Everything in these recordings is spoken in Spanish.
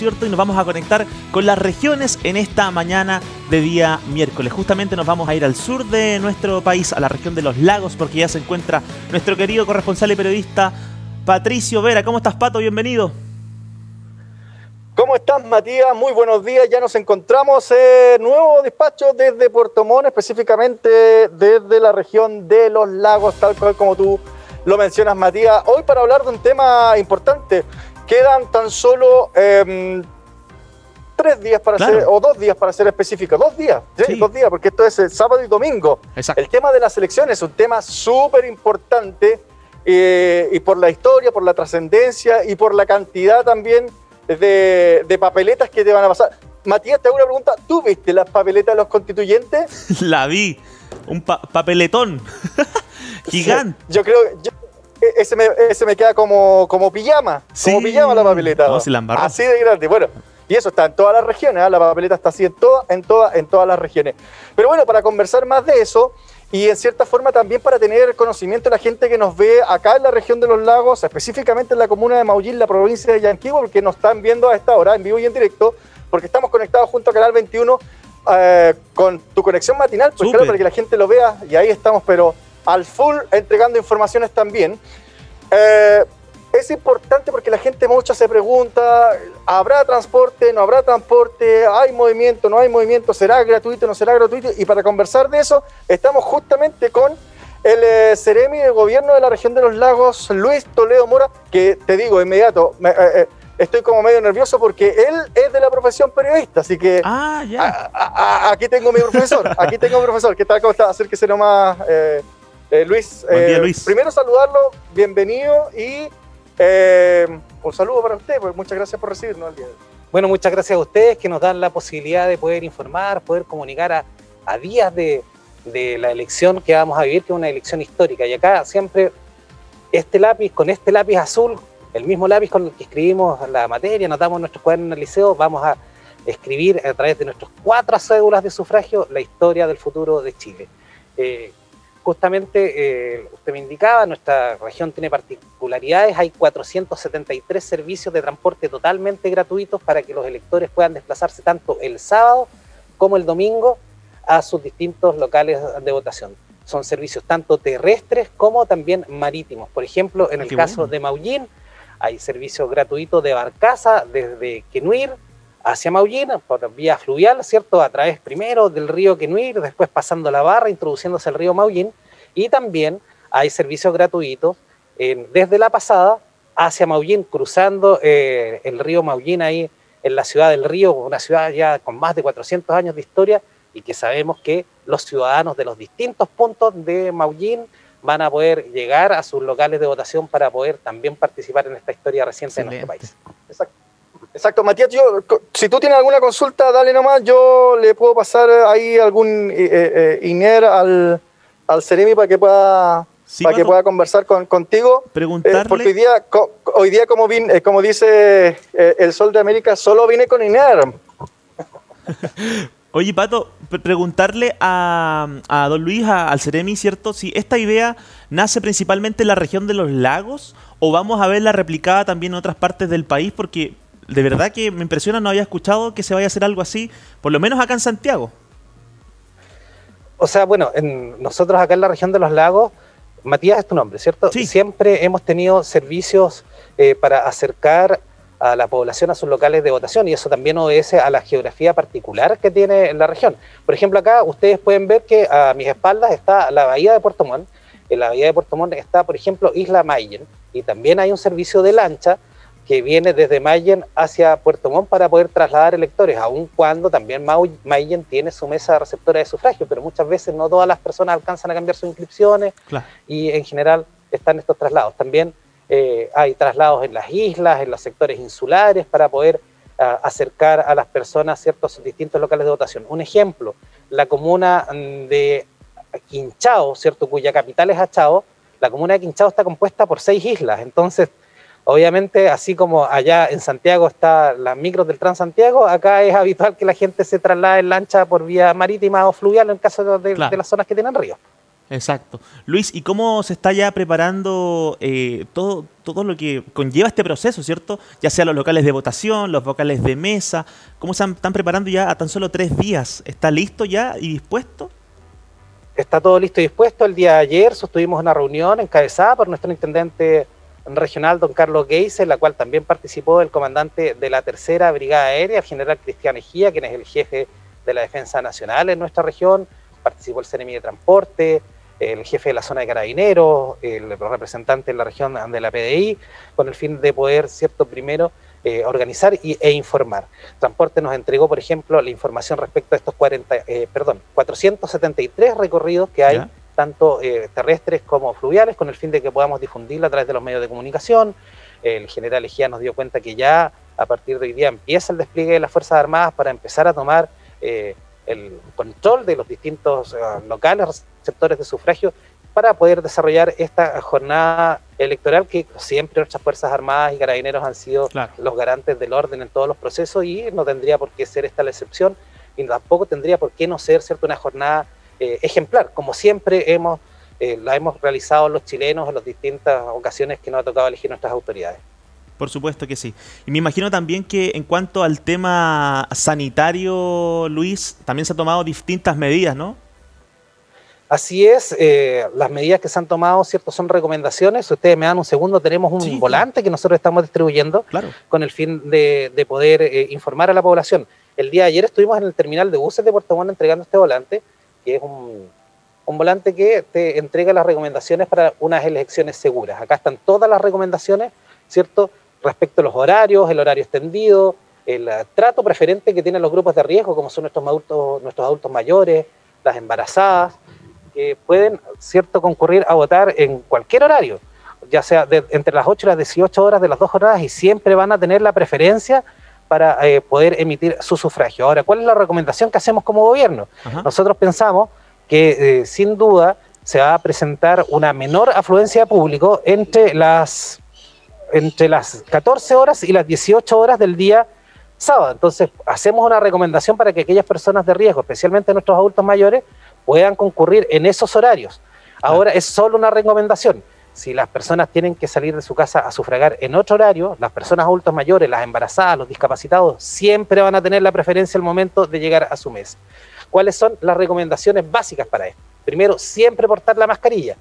¿cierto? Y nos vamos a conectar con las regiones en esta mañana de día miércoles. Justamente nos vamos a ir al sur de nuestro país, a la región de los lagos, porque ya se encuentra nuestro querido corresponsal y periodista Patricio Vera. ¿Cómo estás, Pato? Bienvenido. ¿Cómo estás, Matías? Muy buenos días. Ya nos encontramos en nuevo despacho desde Puerto Montt, específicamente desde la región de los lagos, tal cual como tú lo mencionas, Matías. Hoy para hablar de un tema importante. Quedan tan solo em, tres días para ser, o dos días para ser específico. Dos días, ¿sí? dos días, porque esto es el sábado y domingo. El tema de las elecciones es un tema súper importante eh, y por la historia, por la trascendencia y por la cantidad también de, papeletas que te van a pasar. Matías, te hago una pregunta. ¿Tú viste las papeletas de los constituyentes? La vi. Un papeletón. Gigante. yo creo que ese me, ese me queda como, como pijama. Como pijama la papeleta. así de grande. Bueno, y eso está en todas las regiones. ¿ah? La papeleta está así en, toda, en, toda, en todas las regiones. Pero bueno, para conversar más de eso, y en cierta forma también para tener conocimiento de la gente que nos ve acá en la región de los lagos, específicamente en la comuna de Maullín, la provincia de Yanquihue, porque nos están viendo a esta hora en vivo y en directo, porque estamos conectados junto a Canal 21 eh, con tu conexión matinal, pues claro, para que la gente lo vea y ahí estamos, pero al full entregando informaciones también. Eh, es importante porque la gente mucha se pregunta, ¿habrá transporte? ¿No habrá transporte? ¿Hay movimiento? ¿No hay movimiento? ¿Será gratuito? ¿No será gratuito? Y para conversar de eso, estamos justamente con el eh, Ceremi de Gobierno de la región de los lagos, Luis Toledo Mora, que te digo inmediato, eh, eh, estoy como medio nervioso porque él es de la profesión periodista, así que ah, ya. aquí tengo mi profesor, aquí tengo mi profesor, ¿qué tal? ¿Cómo está? Acérquese nomás, Luis. Luis. Primero saludarlo, bienvenido y eh, un saludo para usted, pues muchas gracias por recibirnos al día de hoy. Bueno, muchas gracias a ustedes que nos dan la posibilidad de poder informar, poder comunicar a, días de, la elección que vamos a vivir, que es una elección histórica. Y acá siempre este lápiz, con este lápiz azul, el mismo lápiz con el que escribimos la materia, anotamos nuestros cuadernos en el liceo, vamos a escribir a través de nuestras cuatro cédulas de sufragio la historia del futuro de Chile. Eh, justamente eh, usted me indicaba, nuestra región tiene particularidades, hay 473 servicios de transporte totalmente gratuitos para que los electores puedan desplazarse tanto el sábado como el domingo a sus distintos locales de votación. Son servicios tanto terrestres como también marítimos. Por ejemplo, en ah, el caso de Maullín, hay servicios gratuitos de barcaza desde Quenuir hacia Maullín por vía fluvial, ¿cierto? A través primero del río Quenuir, después pasando la barra, introduciéndose al río Maullín, y también hay servicios gratuitos desde la pasada hacia Maullín, cruzando eh, el río Maullín ahí en la ciudad del río, una ciudad ya con más de 400 años de historia y que sabemos que los ciudadanos de los distintos puntos de Maullín van a poder llegar a sus locales de votación para poder también participar en esta historia reciente de nuestro país. Exacto. Matías, yo, si tú tienes alguna consulta, dale nomás, yo le puedo pasar ahí algún eh, eh, eh INER al, al Ceremi para que pueda para que pueda conversar con, contigo. Eh, Preguntarle. porque hoy día, hoy día como, vine, como dice el Sol de América, solo vine con INER. Oye, Pato, preguntarle a, a don Luis, al Ceremi, ¿cierto? Si esta idea nace principalmente en la región de los lagos o vamos a verla replicada también en otras partes del país, porque de verdad que me impresiona, no había escuchado que se vaya a hacer algo así, por lo menos acá en Santiago. O sea, bueno, nosotros acá en la región de los lagos, Matías es tu nombre, ¿cierto? Sí. Siempre hemos tenido servicios eh, para acercar a la población a sus locales de votación y eso también obedece a la geografía particular que tiene la región. Por ejemplo, acá ustedes pueden ver que a mis espaldas está la bahía de Puerto Montt. En la bahía de Puerto Montt está, por ejemplo, Isla Mayen y también hay un servicio de lancha que viene desde Mayen hacia Puerto Montt para poder trasladar electores, aun cuando también Mayen tiene su mesa receptora de sufragio, pero muchas veces no todas las personas alcanzan a cambiar sus inscripciones y en general están estos traslados. También eh, hay traslados en las islas, en los sectores insulares para poder ah, acercar a las personas ciertos distintos locales de votación. Un ejemplo, la comuna mm, de Quinchao, ¿cierto? cuya capital es Achao, la comuna de Quinchao está compuesta por seis islas, entonces Obviamente, así como allá en Santiago está la micros del Transantiago, acá es habitual que la gente se traslade en lancha por vía marítima o fluvial en caso de, las zonas que tienen río. Exacto. Luis, ¿y cómo se está ya preparando eh, todo, todo lo que conlleva este proceso, ¿cierto? Ya sea los locales de votación, los vocales de mesa, ¿cómo se están preparando ya a tan solo tres días? ¿Está listo ya y dispuesto? Está todo listo y dispuesto. El día de ayer sostuvimos una reunión encabezada por nuestro intendente regional, don Carlos Geis, en la cual también participó el comandante de la tercera brigada aérea, el general Cristian Ejía, quien es el jefe de la defensa nacional en nuestra región, participó el CNMI de transporte, el jefe de la zona de carabineros, el representante en la región de la PDI, con el fin de poder, cierto, primero eh, organizar e informar. Transporte nos entregó, por ejemplo, la información respecto a estos 40, eh, perdón, 473 recorridos que hay, tanto eh, terrestres como fluviales, con el fin de que podamos difundirla a través de los medios de comunicación. El general Ejía nos dio cuenta que ya a partir de hoy día empieza el despliegue de las Fuerzas Armadas para empezar a tomar el control de los distintos locales sectores de sufragio para poder desarrollar esta jornada electoral que siempre nuestras Fuerzas Armadas y Carabineros han sido los garantes del orden en todos los procesos y no tendría por qué ser esta la excepción y tampoco tendría por qué no ser cierto una jornada eh, ejemplar, como siempre hemos eh, la hemos realizado los chilenos en las distintas ocasiones que nos ha tocado elegir nuestras autoridades. Por supuesto que sí. Y me imagino también que en cuanto al tema sanitario, Luis, también se han tomado distintas medidas, ¿no? Así es, eh, las medidas que se han tomado, ¿cierto? Son recomendaciones. Si ustedes me dan un segundo, tenemos un volante que nosotros estamos distribuyendo con el fin de, poder eh, informar a la población. El día de ayer estuvimos en el terminal de buses de Puerto Montt entregando este volante, que es un, volante que te entrega las recomendaciones para unas elecciones seguras. Acá están todas las recomendaciones, ¿cierto? Respecto a los horarios, el horario extendido, el eh, trato preferente que tienen los grupos de riesgo, como son nuestros adultos, nuestros adultos mayores, las embarazadas, que pueden cierto concurrir a votar en cualquier horario, ya sea entre las 8 y las 18 horas de las dos jornadas y siempre van a tener la preferencia para eh, poder emitir su sufragio. Ahora, ¿cuál es la recomendación que hacemos como gobierno? Nosotros pensamos que eh, sin duda se va a presentar una menor afluencia de público entre las, entre las 14 horas y las 18 horas del día sábado. Entonces, hacemos una recomendación para que aquellas personas de riesgo, especialmente nuestros adultos mayores, puedan concurrir en esos horarios. Ahora es solo una recomendación. Si las personas tienen que salir de su casa a sufragar en otro horario, las personas adultos mayores, las embarazadas, los discapacitados, siempre van a tener la preferencia al momento de llegar a su mes. ¿Cuáles son las recomendaciones básicas para esto? Primero, siempre portar la mascarilla.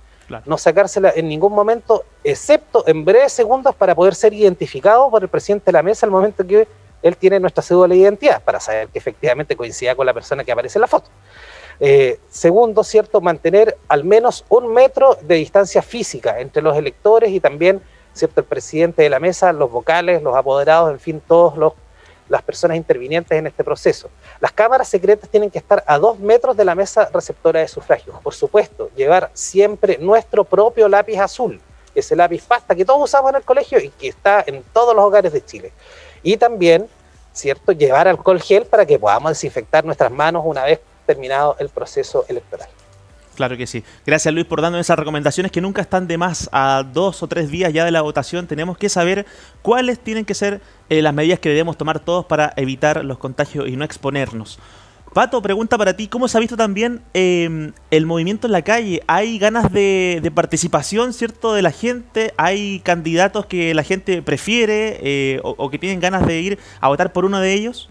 No sacársela en ningún momento, excepto en breves segundos para poder ser identificado por el presidente de la mesa al momento que él tiene nuestra cédula de identidad, para saber que efectivamente coincida con la persona que aparece en la foto. Eh, segundo, ¿cierto? Mantener al menos un metro de distancia física entre los electores y también, ¿cierto? El presidente de la mesa, los vocales, los apoderados, en fin, todos los las personas intervinientes en este proceso. Las cámaras secretas tienen que estar a dos metros de la mesa receptora de sufragios. Por supuesto, llevar siempre nuestro propio lápiz azul, ese lápiz pasta que todos usamos en el colegio y que está en todos los hogares de Chile. Y también, ¿cierto?, llevar alcohol gel para que podamos desinfectar nuestras manos una vez terminado el proceso electoral. Claro que sí. Gracias Luis por darnos esas recomendaciones que nunca están de más. A dos o tres días ya de la votación tenemos que saber cuáles tienen que ser eh, las medidas que debemos tomar todos para evitar los contagios y no exponernos. Pato, pregunta para ti, ¿cómo se ha visto también em, el movimiento en la calle? ¿Hay ganas de, participación, cierto, de la gente? ¿Hay candidatos que la gente prefiere eh, o que tienen ganas de ir a votar por uno de ellos?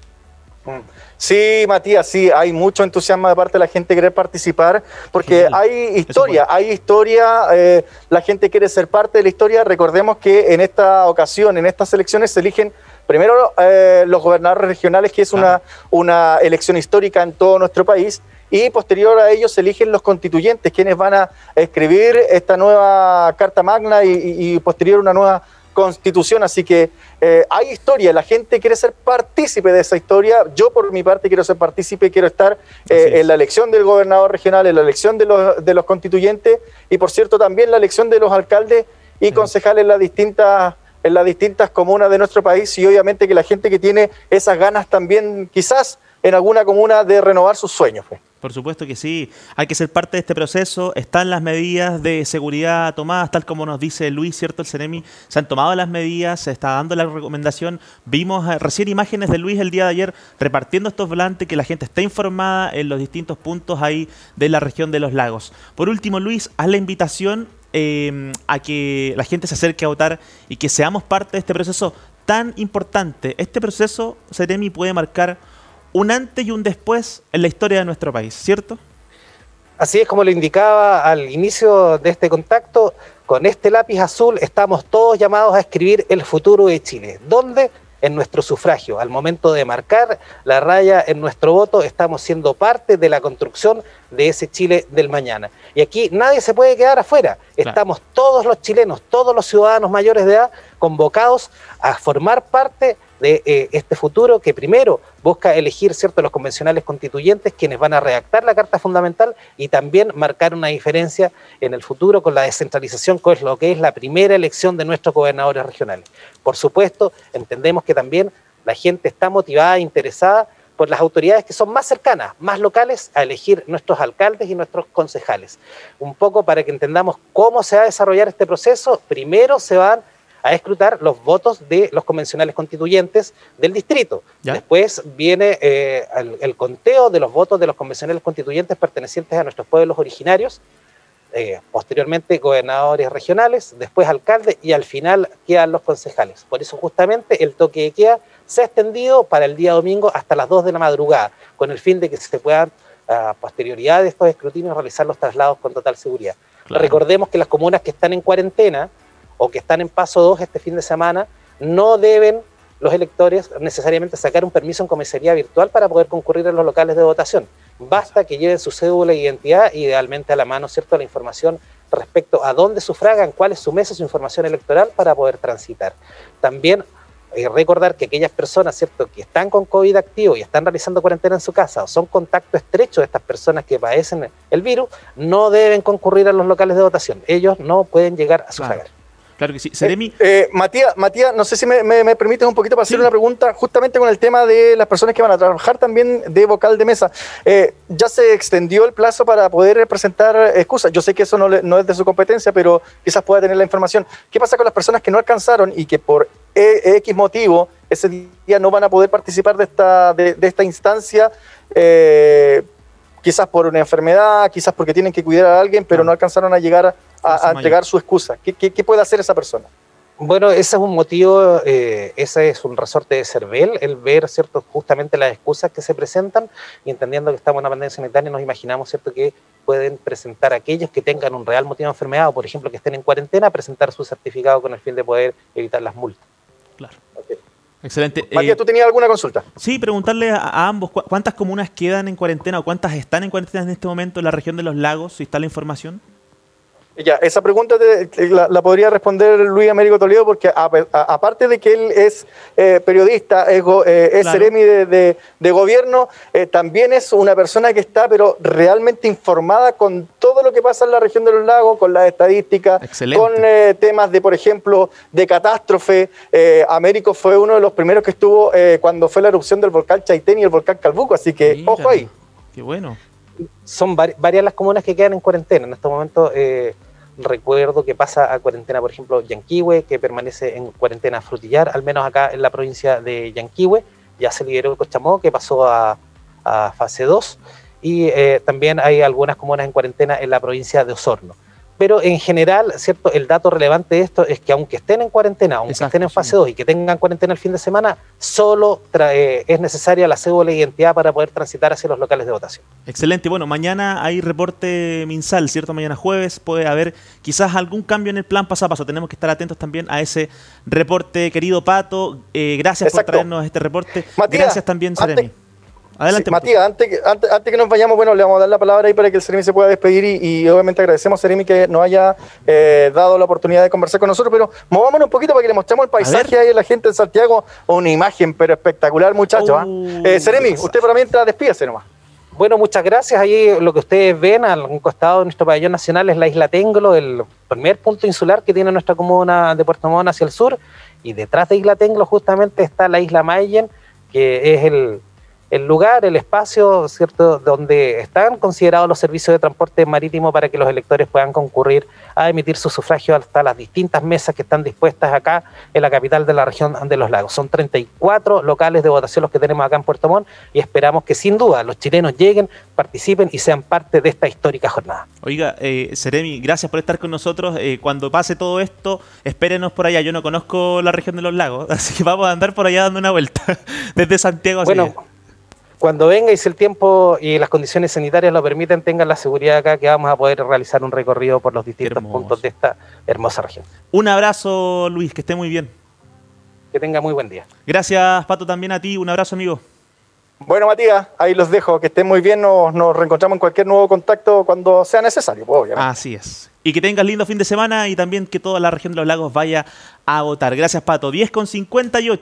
Sí, Matías, sí, hay mucho entusiasmo de parte de la gente querer participar, porque hay historia, hay historia, eh, la gente quiere ser parte de la historia. Recordemos que en esta ocasión, en estas elecciones, se eligen primero eh, los gobernadores regionales, que es una, una elección histórica en todo nuestro país, y posterior a ellos se eligen los constituyentes, quienes van a escribir esta nueva Carta Magna y, y posterior una nueva constitución, así que eh, hay historia, la gente quiere ser partícipe de esa historia, yo por mi parte quiero ser partícipe, quiero estar eh, en la elección del gobernador regional, en la elección de los, de los constituyentes y por cierto también la elección de los alcaldes y concejales en las distintas en las distintas comunas de nuestro país y obviamente que la gente que tiene esas ganas también quizás en alguna comuna de renovar sus sueños. Pues. Por supuesto que sí. Hay que ser parte de este proceso. Están las medidas de seguridad tomadas, tal como nos dice Luis, ¿cierto? El CEREMI. Se han tomado las medidas, se está dando la recomendación. Vimos eh, recién imágenes de Luis el día de ayer repartiendo estos volantes, que la gente está informada en los distintos puntos ahí de la región de los lagos. Por último, Luis, haz la invitación eh, a que la gente se acerque a votar y que seamos parte de este proceso tan importante. Este proceso, CEREMI, puede marcar un antes y un después en la historia de nuestro país, ¿cierto? Así es como lo indicaba al inicio de este contacto, con este lápiz azul estamos todos llamados a escribir el futuro de Chile. ¿Dónde? En nuestro sufragio. Al momento de marcar la raya en nuestro voto, estamos siendo parte de la construcción de ese Chile del mañana. Y aquí nadie se puede quedar afuera. Estamos todos los chilenos, todos los ciudadanos mayores de edad convocados a formar parte de eh, este futuro que primero busca elegir cierto, los convencionales constituyentes, quienes van a redactar la Carta Fundamental y también marcar una diferencia en el futuro con la descentralización, que es lo que es la primera elección de nuestros gobernadores regionales. Por supuesto, entendemos que también la gente está motivada e interesada por las autoridades que son más cercanas, más locales, a elegir nuestros alcaldes y nuestros concejales. Un poco para que entendamos cómo se va a desarrollar este proceso, primero se van a escrutar los votos de los convencionales constituyentes del distrito. Después viene eh, el, conteo de los votos de los convencionales constituyentes pertenecientes a nuestros pueblos originarios, eh, posteriormente gobernadores regionales, después alcaldes y al final quedan los concejales. Por eso justamente el toque de queda se ha extendido para el día domingo hasta las 2 de la madrugada, con el fin de que se puedan a posterioridad de estos escrutinios realizar los traslados con total seguridad. Recordemos que las comunas que están en cuarentena o que están en paso 2 este fin de semana, no deben los electores necesariamente sacar un permiso en comisaría virtual para poder concurrir a los locales de votación. Basta que lleven su cédula de identidad, idealmente a la mano, ¿cierto?, la información respecto a dónde sufragan, cuál es su mesa, su información electoral para poder transitar. También eh, recordar que aquellas personas, ¿cierto?, que están con COVID activo y están realizando cuarentena en su casa o son contacto estrecho de estas personas que padecen el virus, no deben concurrir a los locales de votación. Ellos no pueden llegar a sufragar. Que sí. Seremi. Eh, eh, Matías, Matías, no sé si me, me, permites un poquito para hacer una pregunta justamente con el tema de las personas que van a trabajar también de vocal de mesa. Eh, ya se extendió el plazo para poder presentar excusas. Yo sé que eso no, no, es de su competencia, pero quizás pueda tener la información. ¿Qué pasa con las personas que no alcanzaron y que por e, X motivo ese día no van a poder participar de esta, de, de esta instancia? quizás por una enfermedad, quizás porque tienen que cuidar a alguien, pero no alcanzaron a llegar a, entregar su excusa. ¿Qué, puede hacer esa persona? Bueno, ese es un motivo, eh, ese es un resorte de CERVEL, el ver cierto, justamente las excusas que se presentan y entendiendo que estamos en una pandemia sanitaria, nos imaginamos cierto, que pueden presentar aquellos que tengan un real motivo de enfermedad o, por ejemplo, que estén en cuarentena, presentar su certificado con el fin de poder evitar las multas. Claro. Excelente. Matías, eh, ¿tú tenías alguna consulta? Sí, preguntarle a, ambos cuántas comunas quedan en cuarentena o cuántas están en cuarentena en este momento en la región de los lagos, si está la información. Ya, esa pregunta la, podría responder Luis Américo Toledo porque aparte de que él es eh, periodista, es, eh, seremi de, gobierno, también es una persona que está pero realmente informada con todo lo que pasa en la región de los lagos, con las estadísticas, con temas de, por ejemplo, de catástrofe. Américo fue uno de los primeros que estuvo cuando fue la erupción del volcán Chaitén y el volcán Calbuco, así que ojo ahí. Qué bueno. Son varias las comunas que quedan en cuarentena. En este momento recuerdo que pasa a cuarentena, por ejemplo, Yanquihue, que permanece en cuarentena frutillar, al menos acá en la provincia de Yanquihue. Ya se liberó Cochamó, que pasó a, fase 2. Y eh, también hay algunas comunas en cuarentena en la provincia de Osorno. Pero en general, ¿cierto? El dato relevante de esto es que aunque estén en cuarentena, aunque estén en fase 2 y que tengan cuarentena el fin de semana, solo es necesaria la cédula de identidad para poder transitar hacia los locales de votación. Excelente. Bueno, mañana hay reporte MinSal, ¿cierto? Mañana jueves puede haber quizás algún cambio en el plan paso a paso. Tenemos que estar atentos también a ese reporte, querido Pato. Eh, gracias por traernos este reporte. gracias también, Seremi. Adelante. Matías, antes que, antes, que nos vayamos, bueno, le vamos a dar la palabra ahí para que el Seremi se pueda despedir y, obviamente agradecemos a Seremi que nos haya eh, dado la oportunidad de conversar con nosotros, pero movámonos un poquito para que le mostremos el paisaje ahí a la gente en Santiago. Una imagen, pero espectacular, muchachos. Uh, eh, Seremi, usted para mientras despídase nomás. Bueno, muchas gracias. Ahí lo que ustedes ven al un costado de nuestro pabellón nacional es la isla Tenglo, el primer punto insular que tiene nuestra comuna de Puerto Montt hacia el sur. Y detrás de Isla Tenglo justamente está la isla Mayen, que es el, el lugar, el espacio, ¿cierto?, donde están considerados los servicios de transporte marítimo para que los electores puedan concurrir a emitir su sufragio hasta las distintas mesas que están dispuestas acá en la capital de la región de los lagos. Son 34 locales de votación los que tenemos acá en Puerto Montt y esperamos que sin duda los chilenos lleguen, participen y sean parte de esta histórica jornada. Oiga, eh, Seremi, gracias por estar con nosotros. Eh, cuando pase todo esto, espérenos por allá. Yo no conozco la región de los lagos, así que vamos a andar por allá dando una vuelta desde Santiago. Bueno, cuando venga y si el tiempo y las condiciones sanitarias lo permiten, tengan la seguridad acá que vamos a poder realizar un recorrido por los distintos puntos de esta hermosa región. Un abrazo, Luis, que esté muy bien. Que tenga muy buen día. Gracias, Pato, también a ti. Un abrazo, amigo. Bueno, Matías, ahí los dejo. Que estén muy bien. Nos, reencontramos en cualquier nuevo contacto cuando sea necesario, pues, obviamente. Así es. Y que tengas lindo fin de semana y también que toda la región de los lagos vaya a votar. Gracias, Pato. 10 con 58.